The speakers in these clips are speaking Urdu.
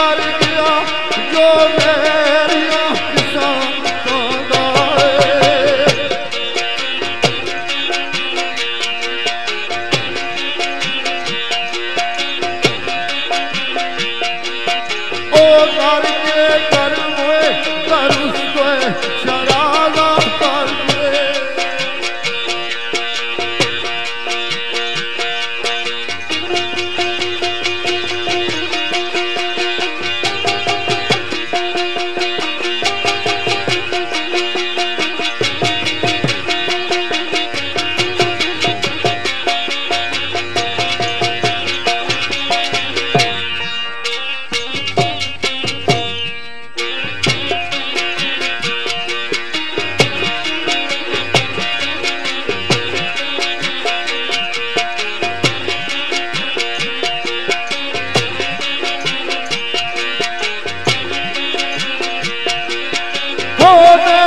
کر دیا جو میں toda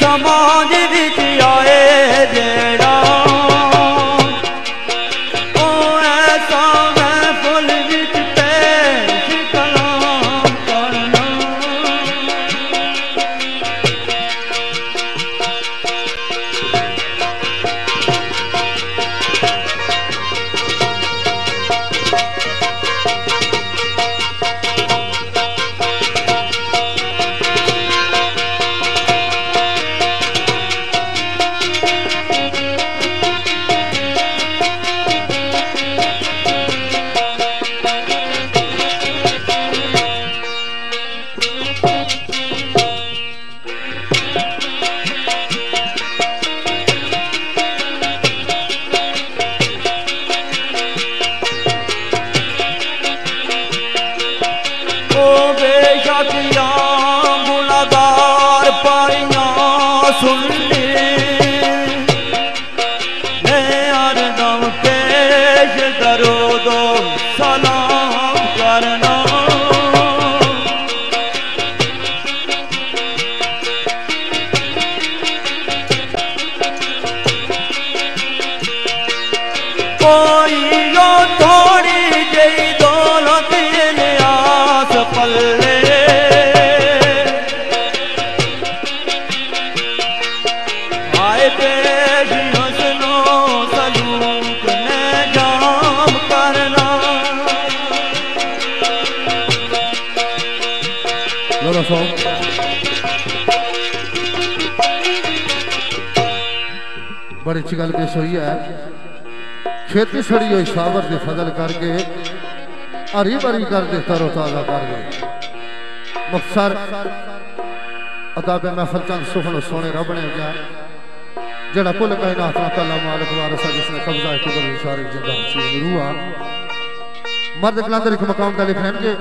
সমাজের ইতিহাস پر اچھی گل کے سوئی ہے چھتی سڑی ہوئی شاور دے فضل کر کے اری بری کر دے تر و تازہ کر گئے مقصر عطاب محفل چند سخن سونے رب گیا جڑا کل کائنات نہ تعالی مالک وارثہ جس نے قبضہ قدر اشارے زندہ حسین روح مرد کلندر ایک مقام کا لکھیں گے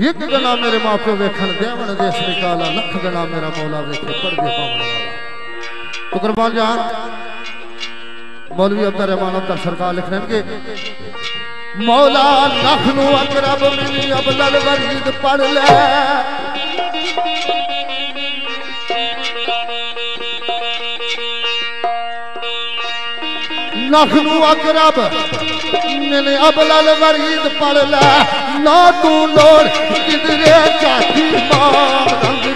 ایک گنا میرے ماں پیو ویکھن دیون دیس نکالا لکھ گنا میرا مولا ویکھے پردے پاون والا تو قربان جہاں مولوی عبد الرحمن عبد سرکار لکھ رہے ہیں کہ مولا نخنو اقرب منی ابلل ورید پڑھ لے۔ نخنو اقرب منی ابلل ورید پڑھ لے۔ نا تو لوڑ کدرے چاہتی ماں رنگ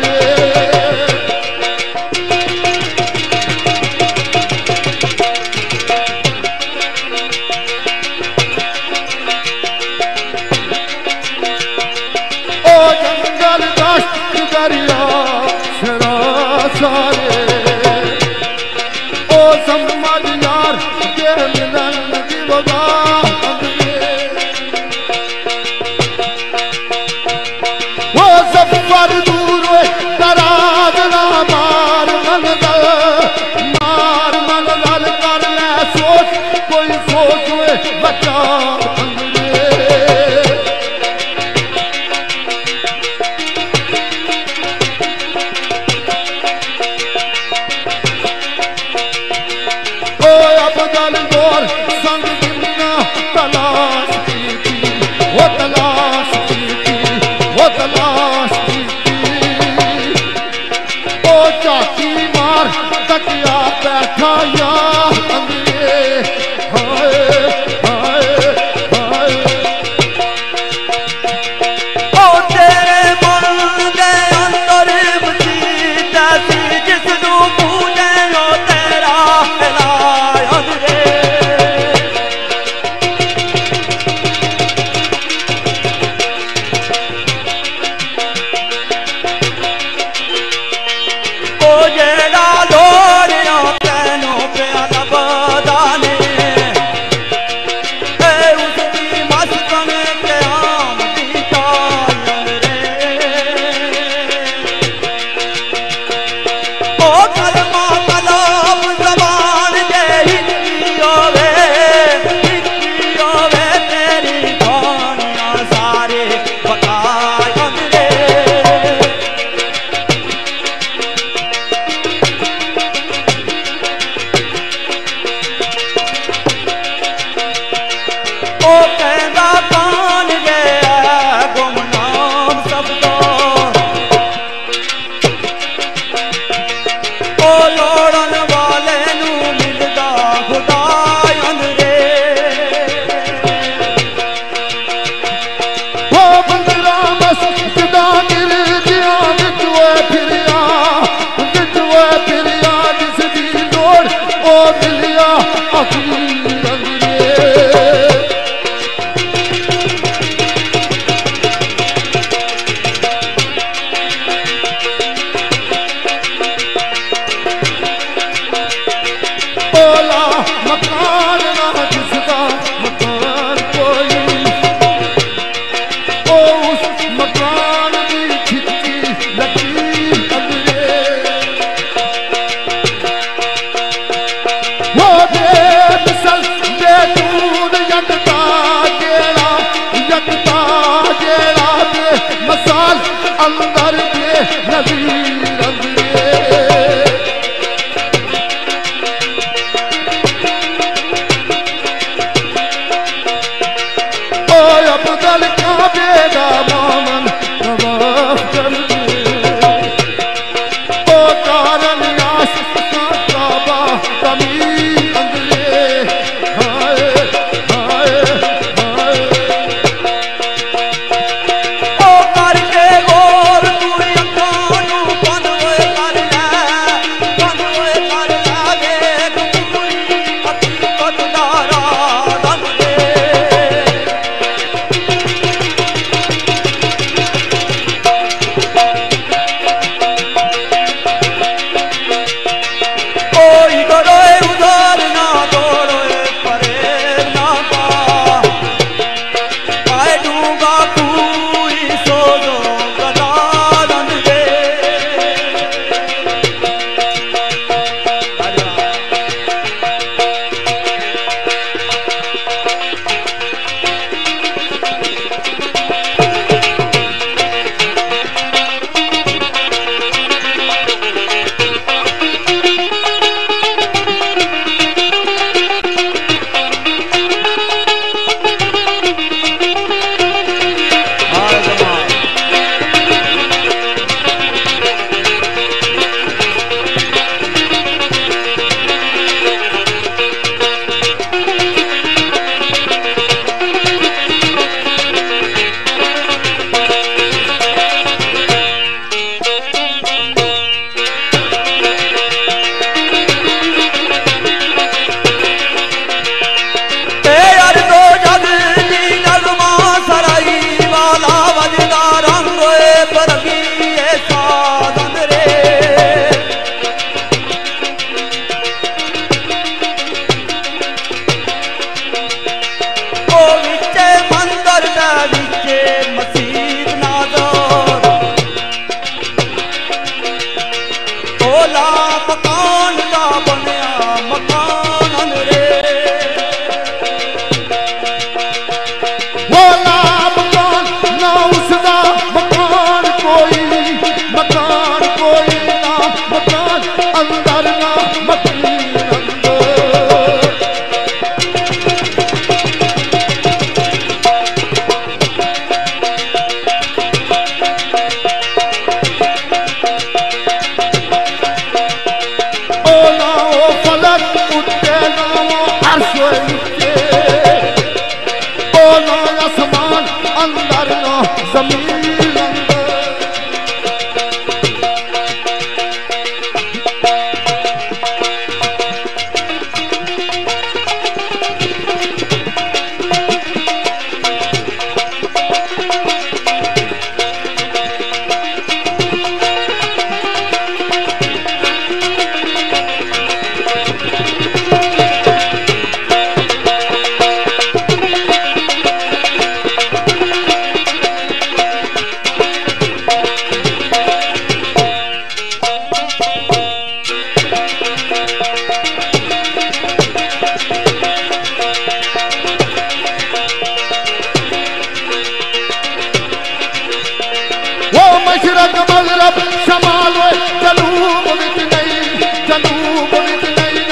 جنوب وچ نہیں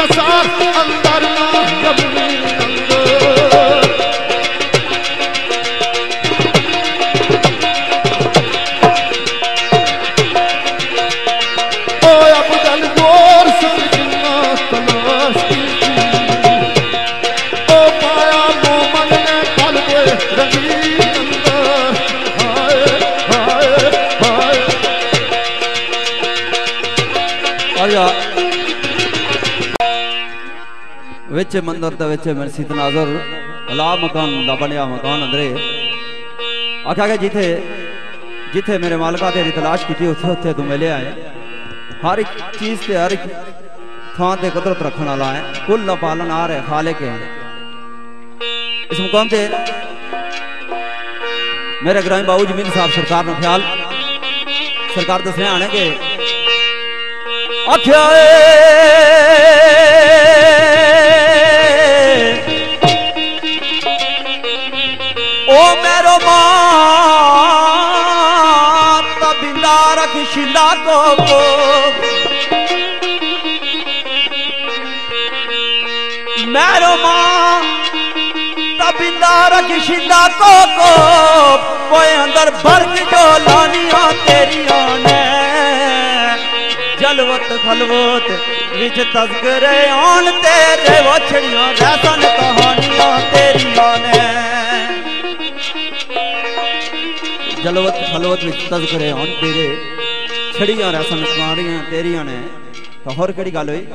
اللہ ਵਿੱਚ ਮੰਦਰ ਦੇ ਵਿੱਚ ਮਸਜਿਦ ਨਾਜ਼ਰ ਅਲਾ ਮਕਾਨ ਦਾ ਬਣਿਆ ਮਕਾਨ ਅੰਦਰੇ ਆਖਿਆ ਕਿ ਜਿੱਥੇ ਜਿੱਥੇ ਮੇਰੇ ਮਾਲਕਾ ਤੇਰੀ ਤਲਾਸ਼ ਕੀਤੀ ਉੱਥੇ ਉੱਥੇ ਤੂੰ ਮਿਲਿਆ ਹੈ ਹਰ ਇੱਕ ਚੀਜ਼ ਤੇ ਹਰ ਇੱਕ ਥਾਂ ਤੇ ਕੁਦਰਤ ਰੱਖਣ ਵਾਲਾ ਹੈ ਕੁੱਲ ਪਾਲਣ ਆ ਰਿਹਾ ਖਾਲਿਕ ਹੈ ਇਸ ਮੁਕਾਮ ਤੇ ਮੇਰੇ ਗ੍ਰਾਮ ਬਾਬੂ ਜਮੀਨ ਸਾਹਿਬ ਸਰਕਾਰ ਨੂੰ ਖਿਆਲ ਸਰਕਾਰ ਦੱਸਿਆ ਆਣੇ ਕਿ ਆਖਿਆ ਏ میرو ماں تبلا رکھ شلا کو۔ میرو ماں تبلا رکھ شلا کو۔ کوئی اندر برگ جو لانیاں تیریاں نے۔ جلوت، خلوت، وچ تذکرے آن تیرے وہ ریسن کہانیاں تیریاں نے۔ ਜਲਵਤ ਖਲਵਤ ਵਿੱਚ ਤਜ਼ਕਰੇ ਆਉਣ ਤੇਰੇ ਛੜੀਆਂ ਰਹਿਸਨ ਕਹਾਣੀਆਂ ਤੇਰੀਆਂ ਨੇ ਤਾਂ ਹੋਰ ਕਿਹੜੀ ਗੱਲ ਹੋਈ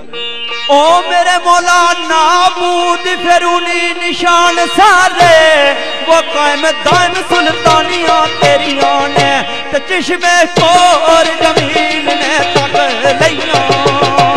ਓ ਮੇਰੇ ਮੌਲਾ ਨਾਬੂਦ ਫਿਰੂਨੀ ਨਿਸ਼ਾਨ ਸਾਰੇ ਉਹ ਕਾਇਮ ਦਾਇਮ ਸੁਲਤਾਨੀਆਂ ਤੇਰੀਆਂ ਨੇ ਤੇ ਚਸ਼ਮੇ ਕੋਰ ਜਮੀਲ ਨੇ ਤੱਕ ਲਈਆਂ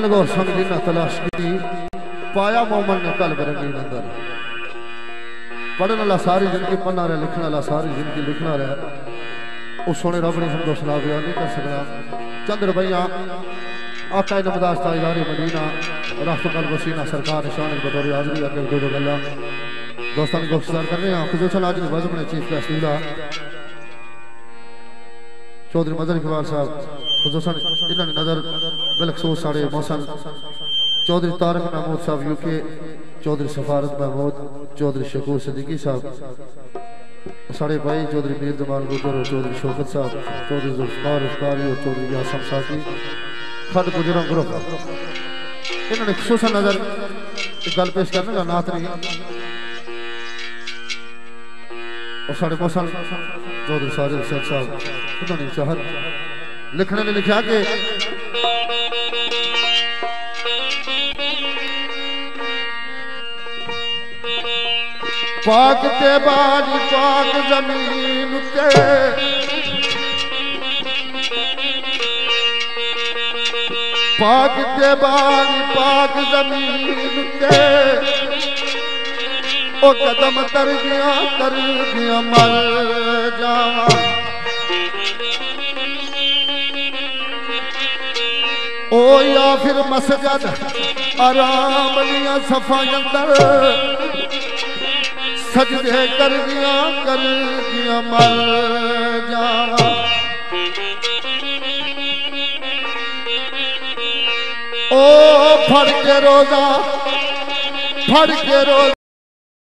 ابدل گور سنگ جی جنہ تلاش کی۔ پایا مومن نے قلب رنگین اندر۔ پڑھن اللہ ساری زندگی پڑھنا رہا لکھنا اللہ ساری زندگی لکھنا رہا اس سونے رب نے ہم دوست بیان نہیں کر سکنا۔ چند روپیہ آقا نمداز تاجدار مدینہ رفت قلب سینہ سرکار نشان بطور حاضری اکر دو دو گلہ دوستان کو اختصار کر رہے ہیں خصوصاً آج کی وزم نے چیف فیصلہ چودھری مدر اقبال صاحب، خصوصاً انہوں نے نظر بالخصوص ساڑے محسن چودھری طارق محمود صاحب یو کے، چودھری سفارت محمود، چودھری شکور صدیقی صاحب ساڑے بھائی، چودھری میر جمال گجر اور چودھری شوکت صاحب، چودھری ذوالفقار افکاری اور چودھری یاسم ساکی کھڑ گجروں گروہ انہوں نے خصوصاً نظر ایک گل پیش کرنے کا نات نہیں۔ اور ساڑے محسن چودھری ساجد سید صاحب انہوں نے چاہت لکھنے نے لکھا کہ پاک تے بانی پاک زمین تے۔ پاک تے بانی پاک زمین تے۔ او قدم تر گیا تر گیا مر جاواں مر جا او پھڑ کے روزہ پھڑ کے روزہ